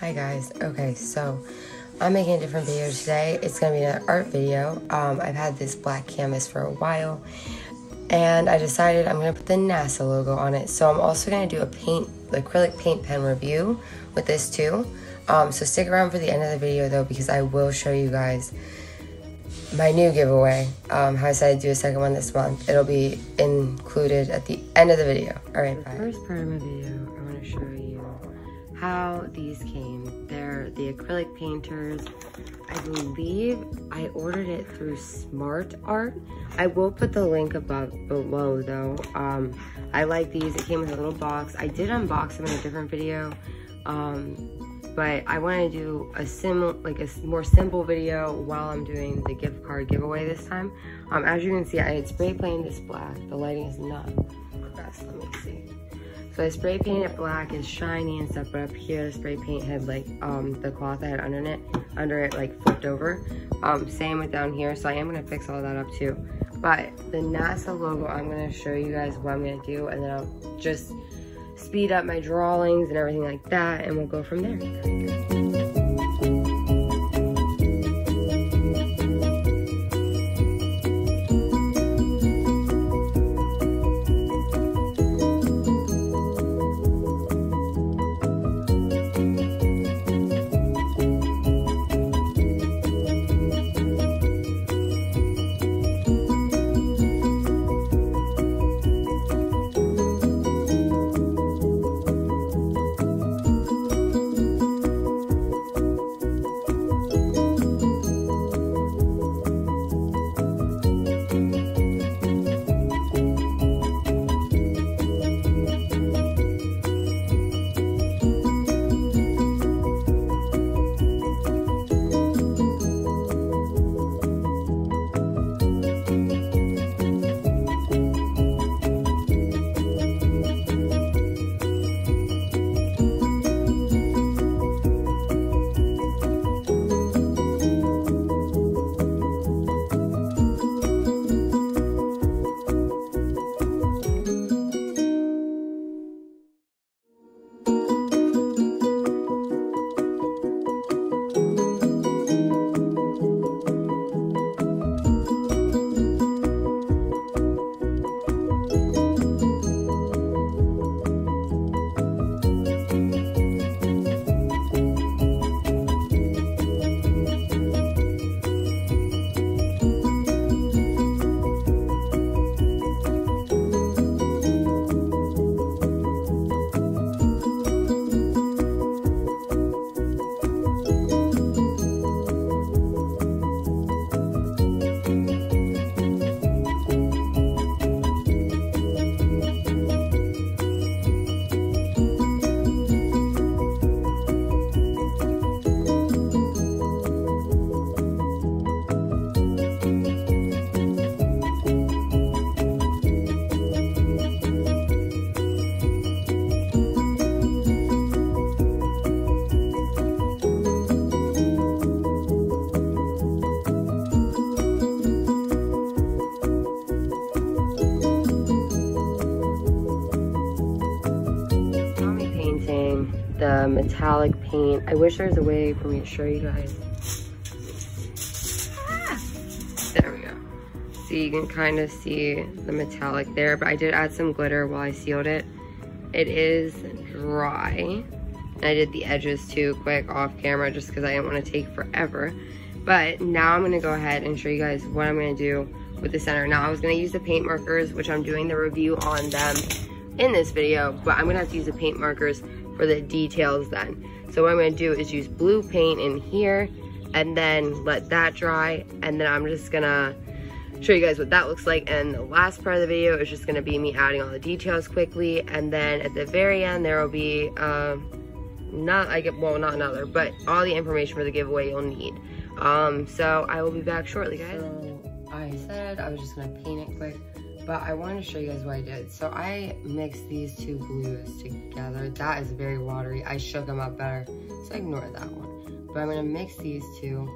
Hi guys. Okay, so I'm making a different video today. It's gonna be an art video. Um, I've had this black canvas for a while and I decided I'm gonna put the NASA logo on it. So I'm also gonna do a paint, acrylic paint pen review with this too. Um, so stick around for the end of the video though because I will show you guys my new giveaway. Um, how I decided to do a second one this month. It'll be included at the end of the video. All right, The first part of my video, I want to show you how these came. They're the acrylic painters. I believe I ordered it through Smart Art. I will put the link above below though. Um, I like these. It came with a little box. I did unbox them in a different video. Um, but I want to do a sim like a more simple video while I'm doing the gift card giveaway this time. Um, as you can see, I had spray painted this black. The lighting is not the best. Let me see. So I spray painted it black. and shiny and stuff. But up here, the spray paint had like um, the cloth I had under it, under it like flipped over. Um, same with down here. So I am gonna fix all that up too. But the NASA logo, I'm gonna show you guys what I'm gonna do, and then I'll just speed up my drawings and everything like that, and we'll go from there. Paint. I wish there was a way for me to show you guys. There we go. So you can kind of see the metallic there, but I did add some glitter while I sealed it. It is dry. I did the edges too quick off camera just because I didn't want to take forever. But now I'm going to go ahead and show you guys what I'm going to do with the center. Now I was going to use the paint markers, which I'm doing the review on them in this video, but I'm gonna have to use the paint markers for the details then. So what I'm gonna do is use blue paint in here and then let that dry. And then I'm just gonna show you guys what that looks like. And the last part of the video is just gonna be me adding all the details quickly. And then at the very end, there will be, uh, not, I get, well, not another, but all the information for the giveaway you'll need. Um, so I will be back shortly, guys. So I said I was just gonna paint it quick but I wanted to show you guys what I did. So I mixed these two blues together. That is very watery. I shook them up better, so ignore that one. But I'm gonna mix these two.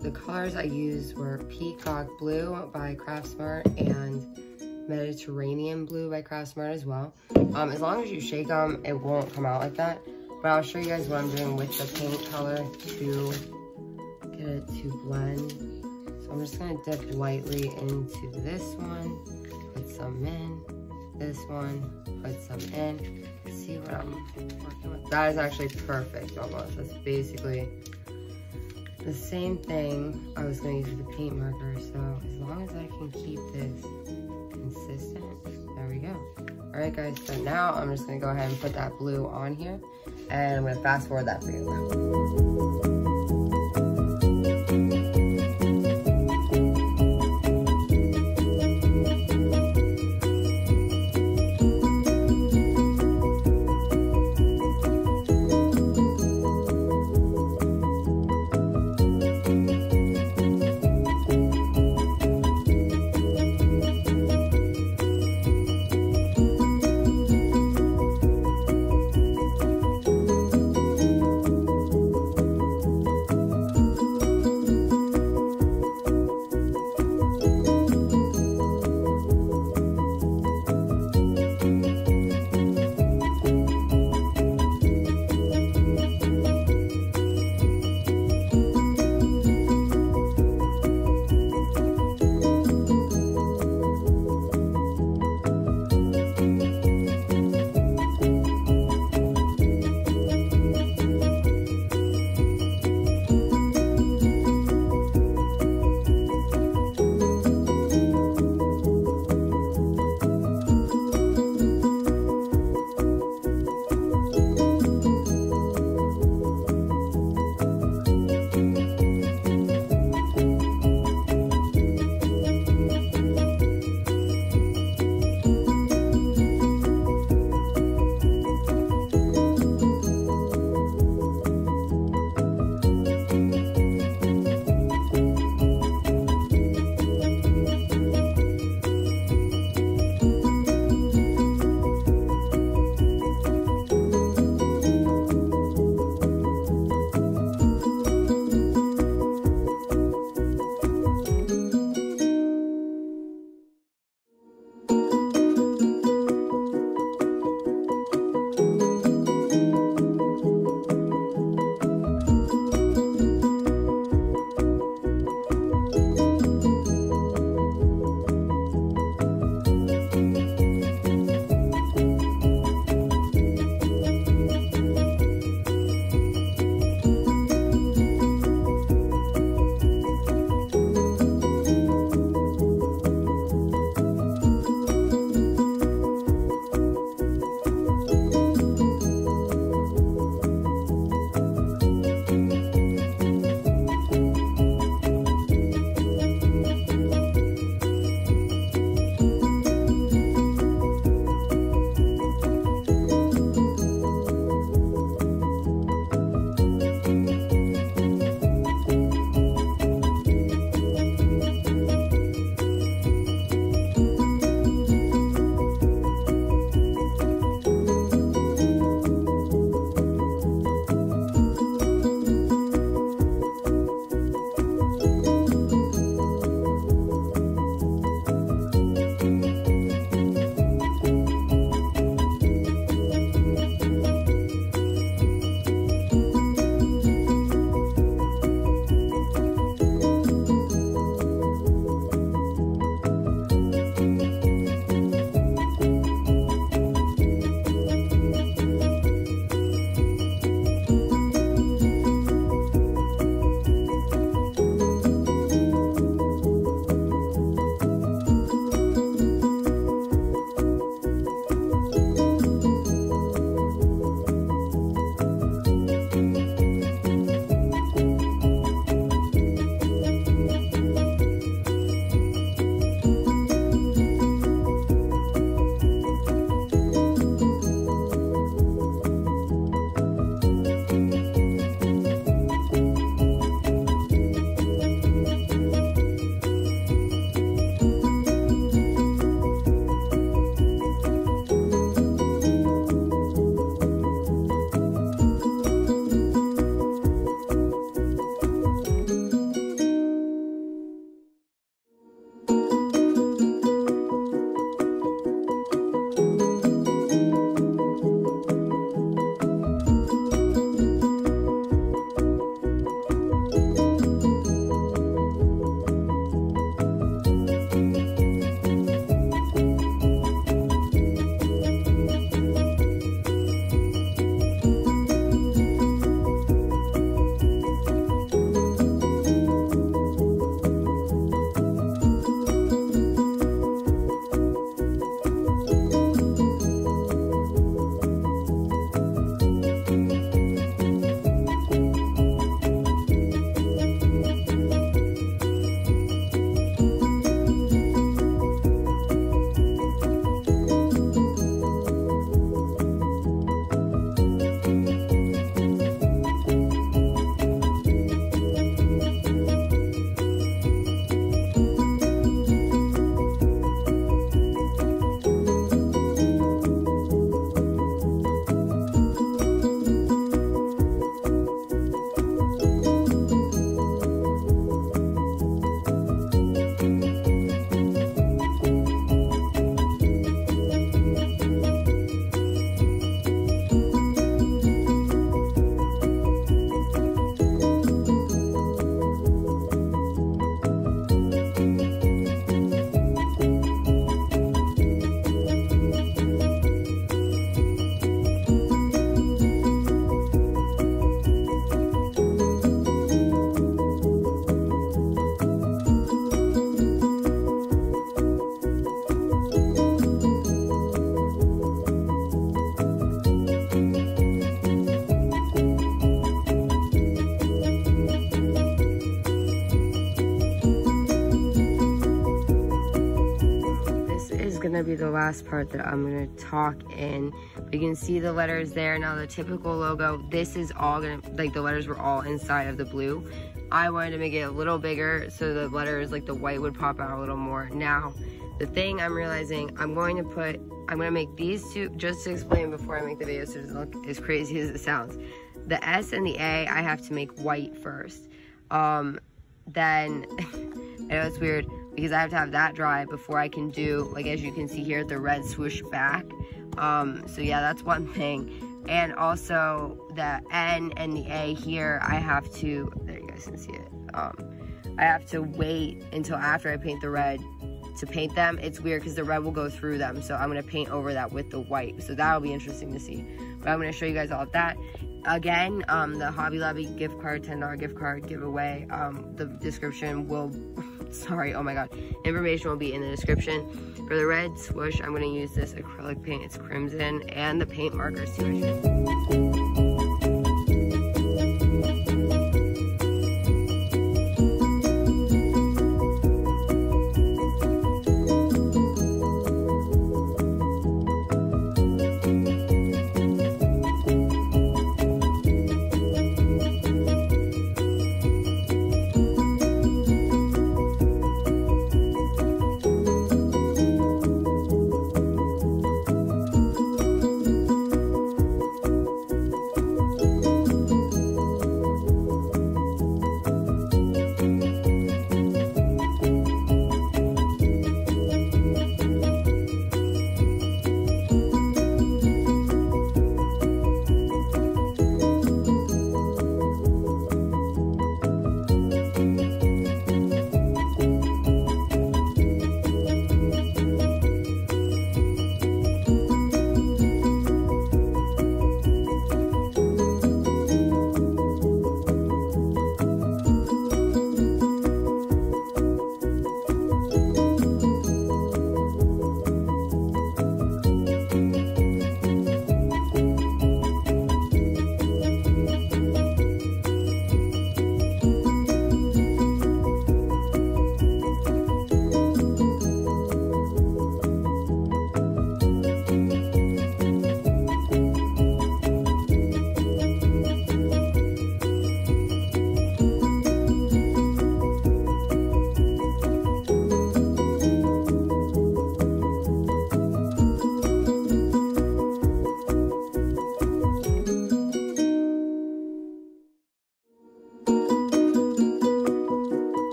The colors I used were Peacock Blue by Craftsmart and Mediterranean Blue by Craftsmart as well. Um, as long as you shake them, it won't come out like that. But I'll show you guys what I'm doing with the paint color to get it to blend. So I'm just gonna dip lightly into this one, put some in, this one, put some in. See what I'm working with. That is actually perfect almost. That's basically the same thing I was gonna use with the paint marker. So as long as I can keep this consistent, there we go. All right guys, so now I'm just gonna go ahead and put that blue on here and I'm gonna fast forward that for you. Last part that I'm gonna talk in. You can see the letters there. Now the typical logo, this is all gonna, like the letters were all inside of the blue. I wanted to make it a little bigger so the letters, like the white would pop out a little more. Now, the thing I'm realizing, I'm going to put, I'm gonna make these two, just to explain before I make the video so it doesn't look as crazy as it sounds. The S and the A, I have to make white first. Um, then, I know it's weird, because I have to have that dry before I can do, like as you can see here, the red swoosh back. Um, so yeah, that's one thing. And also the N and the A here, I have to, there you guys can see it. Um, I have to wait until after I paint the red to paint them. It's weird because the red will go through them. So I'm gonna paint over that with the white. So that'll be interesting to see. But I'm gonna show you guys all of that. Again, um, the Hobby Lobby gift card, $10 gift card giveaway. Um, the description will sorry, oh my god. Information will be in the description. For the red swoosh, I'm going to use this acrylic paint. It's crimson and the paint markers too.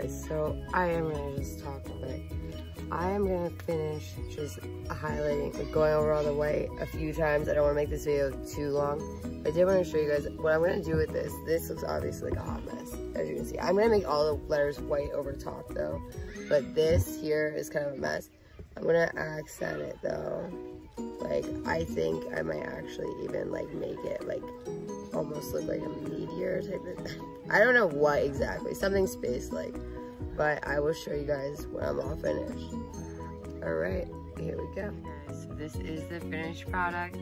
guys, so I am gonna just talk quick. I am gonna finish just highlighting, like going over all the white a few times. I don't wanna make this video too long. I did wanna show you guys what I'm gonna do with this. This looks obviously like a hot mess, as you can see. I'm gonna make all the letters white over top though, but this here is kind of a mess. I'm gonna accent it though. Like, I think I might actually even like make it like almost look like a meteor type of thing. I don't know what exactly, something space-like. But I will show you guys when I'm all finished. All right, here we go. So this is the finished product.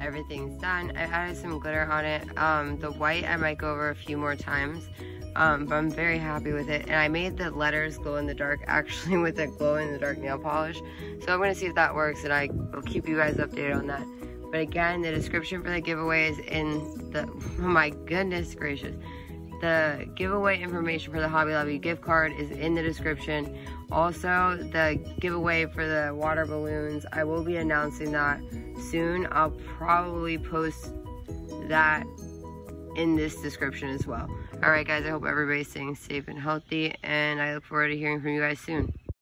Everything's done. I added some glitter on it. Um, the white I might go over a few more times. Um, but I'm very happy with it. And I made the letters glow in the dark actually with a glow in the dark nail polish. So I'm going to see if that works and I will keep you guys updated on that. But again, the description for the giveaway is in the, oh my goodness gracious. The giveaway information for the Hobby Lobby gift card is in the description. Also, the giveaway for the water balloons, I will be announcing that soon. I'll probably post that in this description as well. Alright guys, I hope everybody's staying safe and healthy, and I look forward to hearing from you guys soon.